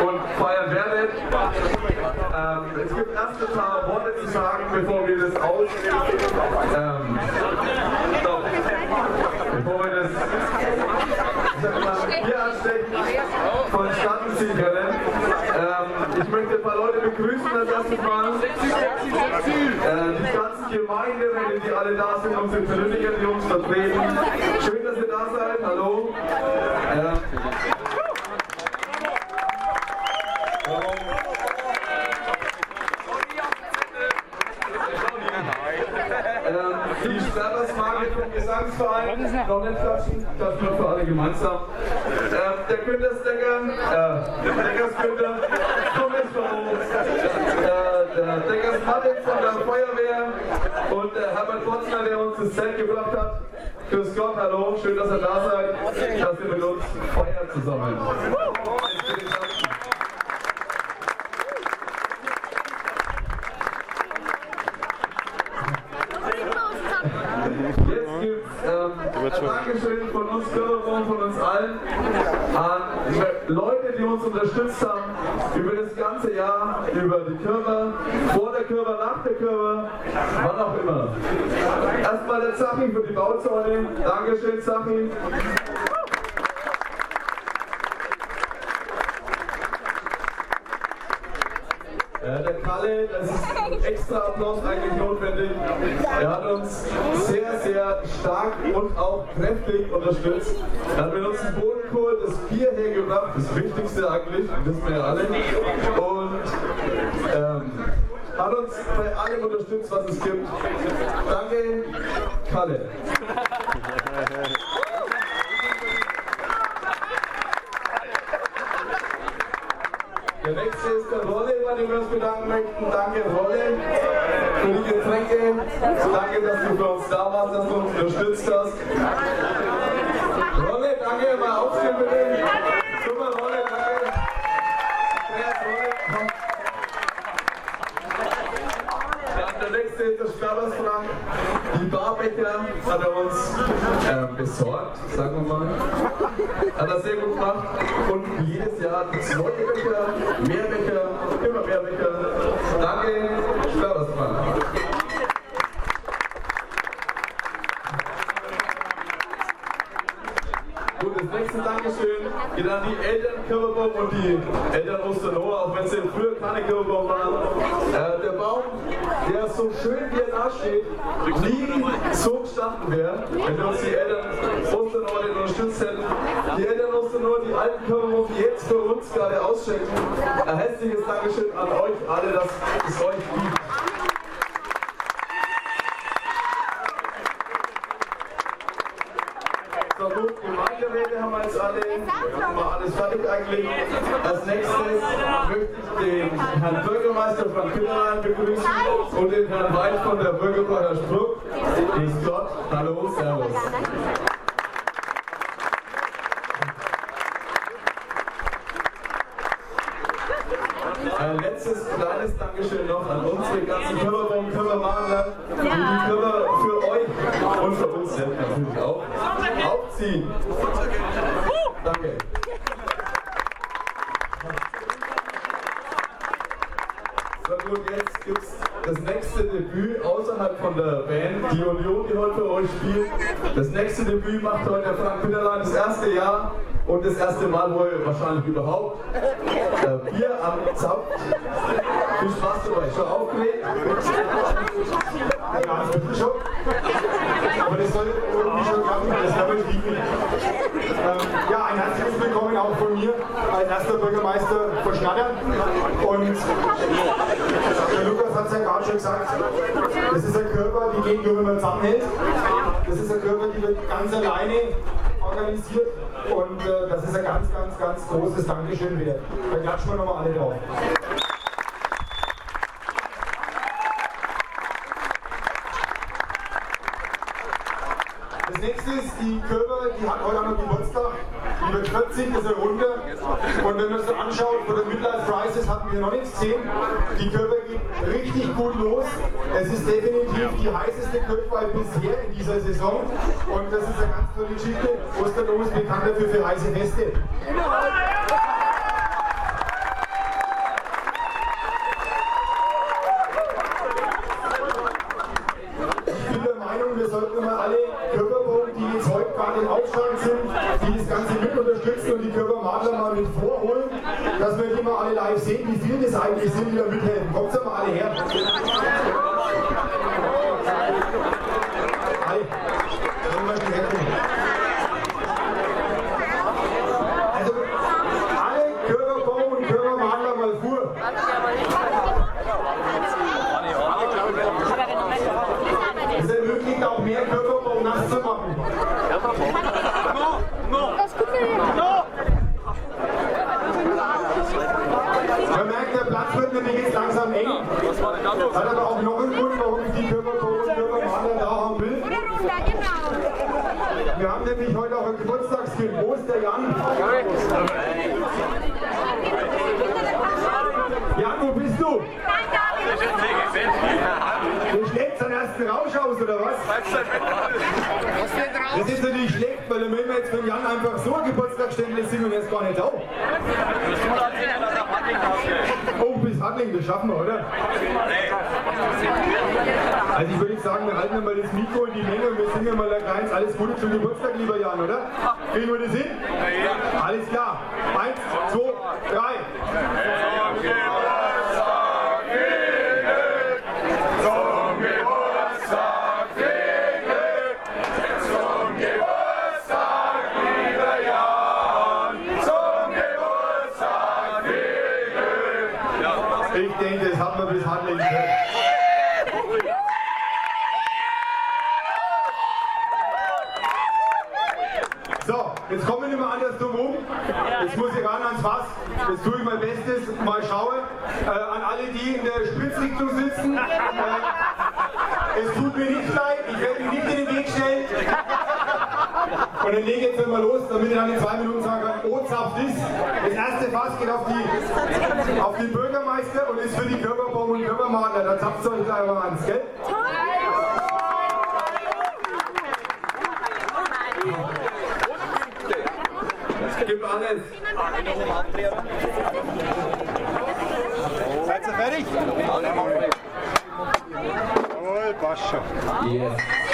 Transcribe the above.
und feiern werdet. Ähm, es gibt erst ein paar Worte zu sagen, bevor wir das aus. Ähm, stopp. Bevor wir das hier anstecken, vonstatten ziehen können. Ähm, ich möchte ein paar Leute begrüßen das erste Mal. Äh, die ganzen Gemeinderäte, die alle da sind, unsere Politiker, die uns vertreten. Schön, dass ihr da seid. Hallo. Nicht klatschen, das wird für alle gemeinsam. Ähm, der Güntersdecker, äh, der Deckersgünter, komm jetzt mal hoch. Äh, der Deckers Martin von der Feuerwehr und der Herbert Potzner, der uns das Zelt gebracht hat. Grüß Gott, hallo, schön, dass ihr da seid, dass ihr mit uns feiert zusammen. An Leute, die uns unterstützt haben über das ganze Jahr, über die Körper, vor der Körper, nach der Körper, wann auch immer. Erstmal der Zachi für die Bauzäune. Dankeschön, Zachi. Ja, der Kalle, das ist extra Applaus eigentlich notwendig. Er hat uns sehr, sehr stark und auch kräftig unterstützt. Er hat mit uns den Bodenkohl das Bier hergebracht, das Wichtigste eigentlich, wissen wir ja alle. Und ähm, hat uns bei allem unterstützt, was es gibt. Danke, Kalle. Der Rolle, bei dem wir uns bedanken möchten. Danke, Rolle, für die Getränke. Danke, dass du für uns da warst, dass du uns unterstützt hast. Rolle, danke, mal aufstehen bitte. Super, Rolle, danke. Der nächste ist der Sperrers Frank. Die Barbecher hat er uns äh, besorgt, sagen wir mal. Hat er sehr gut gemacht. Und jedes Jahr neue Becher, mehr Becher, immer mehr Becher. Danke, Sperrers Nächste Dankeschön geht an die Eltern Kirbebaum und die Eltern Osterloher, auch wenn sie früher keine Kirbebaum waren. Äh, der Baum, der so schön wie er da steht, nie so gestanden wäre, wenn uns die Eltern Osterloher nicht unterstützt hätten. Die Eltern Osterloher, die alten Kirbebaum, die jetzt für uns gerade ausschenken. Ein herzliches Dankeschön an euch alle, dass es euch gibt. So gut, Gemeinderäte haben wir jetzt alle, haben wir alles fertig eigentlich. Als nächstes möchte ich den Herrn Bürgermeister von Kinderlein begrüßen und den Herrn Weid von der Bürgerbräucher Spruck. Grüß Gott, hallo, servus. Ein letztes kleines Dankeschön noch an unsere ganzen Körperbaum, Körpermaler, die die Körper für euch und für uns selbst natürlich auch aufziehen. Danke. Gut, jetzt gibt es das nächste Debüt außerhalb von der Band, die Union, die heute für euch spielt. Das nächste Debüt macht heute der Frank Pinnerlein das erste Jahr und das erste Mal, wo er wahrscheinlich überhaupt äh, Bier am Zapf. Viel Spaß dabei, schon aufgelegt. Ja, schon. Aber das soll irgendwie schon klappen, das wäre übertrieben. Ähm, ja, ein herzliches Willkommen auch von mir als erster Bürgermeister von Schnattern. Und der Lukas hat es ja gerade schon gesagt, das ist ein Körper, die geht nur, wenn man zusammenhält. Das ist ein Körper, die wird ganz alleine organisiert. Und äh, das ist ein ganz, ganz, ganz großes Dankeschön wert. Da klatschen wir nochmal alle drauf. Das nächste ist die Körper, die hat heute noch Geburtstag. Wird 40, das ist eine Runde. Und wenn man es anschaut, von der Midlife Crisis hatten wir noch nichts gesehen. Die Körper geht richtig gut los. Es ist definitiv die heißeste Köpfball bisher in dieser Saison. Und das ist eine ganz tolle Geschichte. Osterlohn ist bekannt dafür für heiße Feste. wir sollten immer alle Körperbogen, die jetzt heute gerade im Aufstand sind, die das Ganze mit unterstützen und die Körpermadler mal mit vorholen, dass wir die mal alle live sehen, wie sind, die da mithelfen. Kommt mal alle her. Hi. Also, alle Körperbau und Körpermadler mal vor. Es ermöglicht auch mehr Körperbau nass zu machen. Man merkt, der Platz wird nämlich jetzt langsam eng. Hat aber auch noch einen Grund, warum ich die Körpermaler da haben will. Wir haben nämlich heute auch ein Geburtstagskind. Wo ist der Jan? Jan, wo bist du? Du ersten Rausch aus, oder was? Das ist natürlich schlecht, weil dann wenn wir jetzt von Jan einfach so ein Geburtstagsständle singen und er ist gar nicht da. Oh, bis Hartling, das schaffen wir, oder? Also ich würde sagen, wir halten mal das Mikro in die Menge und wir singen mal ein kleines Alles Gute zum Geburtstag, lieber Jan, oder? Kriegen wir das hin? Alles klar. Eins, zwei, drei. Ich denke, das hat man bis Handling gehört. So, jetzt kommen wir nicht mehr anders drum rum. Jetzt muss ich ran ans Fass. Jetzt tue ich mein Bestes, mal schaue. Äh, an alle, die in der Spritzrichtung sitzen. Äh, es tut mir nicht leid, ich werde mich nicht in den Weg stellen. Und dann lege ich jetzt mal los, damit ich dann in zwei Minuten sagen kann, O-Zapft ist. Das erste Fass geht auf die, auf den Bürgermeister und ist für die Körperbau und Körpermaler. Da zapft es euch gleich mal ans, gell? Gib alles. Seid ihr fertig? Jawohl, passt schon. Yes.